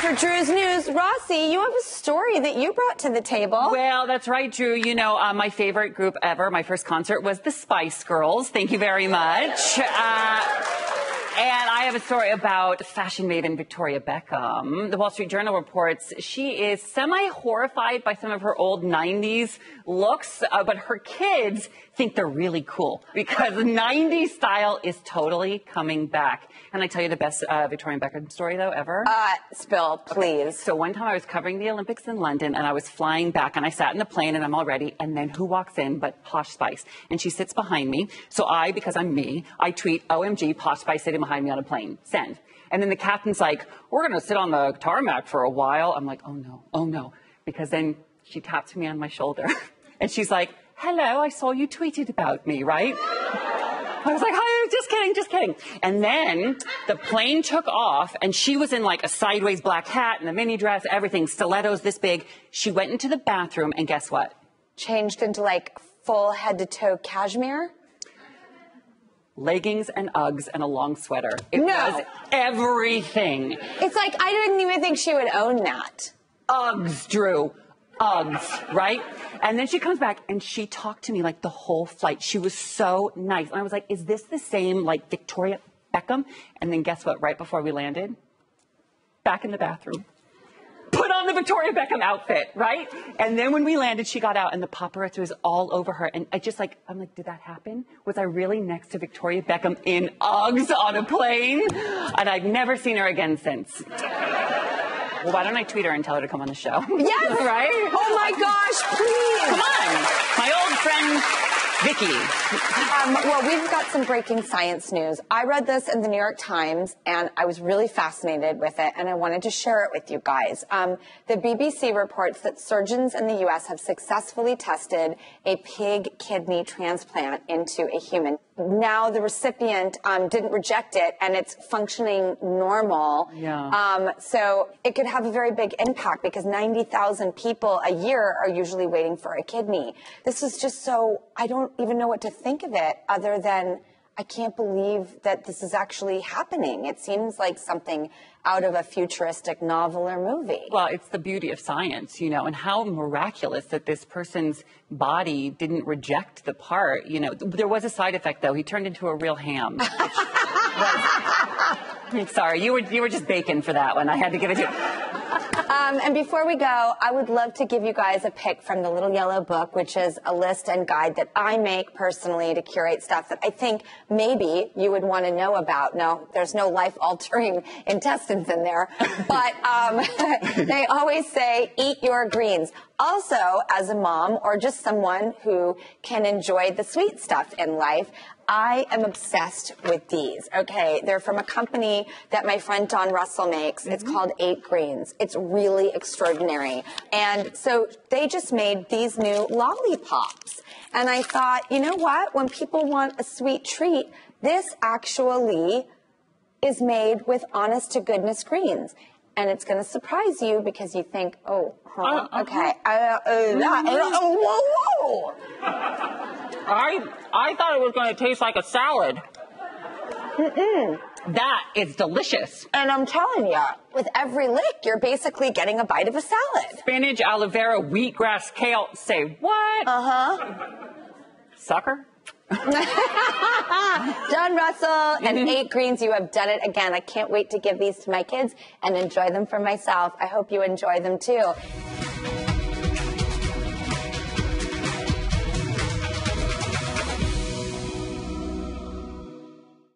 for Drew's News. Rossi, you have a story that you brought to the table. Well, that's right, Drew. You know, uh, my favorite group ever, my first concert was the Spice Girls. Thank you very much. Uh, and I have a story about fashion maven Victoria Beckham. The Wall Street Journal reports she is semi horrified by some of her old 90s looks, uh, but her kids think they're really cool because 90s style is totally coming back. And I tell you the best uh, Victoria Beckham story, though, ever? Uh, spill, please. So one time I was covering the Olympics in London and I was flying back and I sat in the plane and I'm all ready. And then who walks in but Posh Spice? And she sits behind me. So I, because I'm me, I tweet, OMG, Posh Spice behind me on a plane. Send. And then the captain's like, we're going to sit on the tarmac for a while. I'm like, oh no, oh no. Because then she taps me on my shoulder and she's like, hello, I saw you tweeted about me, right? I was like, hi, just kidding, just kidding. And then the plane took off and she was in like a sideways black hat and a mini dress, everything, stilettos this big. She went into the bathroom and guess what? Changed into like full head to toe cashmere? Leggings and Uggs and a long sweater. It no. was everything. It's like I didn't even think she would own that. Uggs, Drew. Uggs, right? And then she comes back and she talked to me like the whole flight. She was so nice. And I was like, is this the same like Victoria Beckham? And then guess what? Right before we landed, back in the bathroom on the Victoria Beckham outfit, right? And then when we landed, she got out and the paparazzi was all over her. And I just like, I'm like, did that happen? Was I really next to Victoria Beckham in Uggs on a plane? And I've never seen her again since. Well, why don't I tweet her and tell her to come on the show? Yes! right? Oh my gosh, please! Come on! My old friend Vicky. Um, well, we've got some breaking science news. I read this in the New York Times and I was really fascinated with it and I wanted to share it with you guys. Um, the BBC reports that surgeons in the U.S. have successfully tested a pig kidney transplant into a human. Now the recipient um, didn't reject it and it's functioning normal. Yeah. Um, so it could have a very big impact because 90,000 people a year are usually waiting for a kidney. This is just so, I don't don't even know what to think of it other than I can't believe that this is actually happening. It seems like something out of a futuristic novel or movie. Well, it's the beauty of science, you know, and how miraculous that this person's body didn't reject the part. You know, there was a side effect though. He turned into a real ham. Sorry, you were you were just bacon for that one. I had to give it to you. Um, and before we go, I would love to give you guys a pick from the Little Yellow Book, which is a list and guide that I make personally to curate stuff that I think maybe you would want to know about. No, there's no life-altering intestines in there, but um, they always say eat your greens. Also, as a mom or just someone who can enjoy the sweet stuff in life, I am obsessed with these. Okay, they're from a company that my friend Dawn Russell makes. Mm-hmm. It's called Eight Greens. It's really extraordinary. And so they just made these new lollipops. And I thought, you know what? When people want a sweet treat, this actually is made with honest to goodness greens and it's going to surprise you because you think, oh, huh, uh, uh, okay, uh, uh, that, uh, whoa, whoa. I I thought it was going to taste like a salad. Mm-mm. That is delicious. And I'm telling you, with every lick, you're basically getting a bite of a salad. Spinach, aloe vera, wheatgrass, kale. Say what? Uh huh. Sucker. Dawn Russell and mm-hmm. Eight Greens, you have done it again. I can't wait to give these to my kids and enjoy them for myself. I hope you enjoy them too.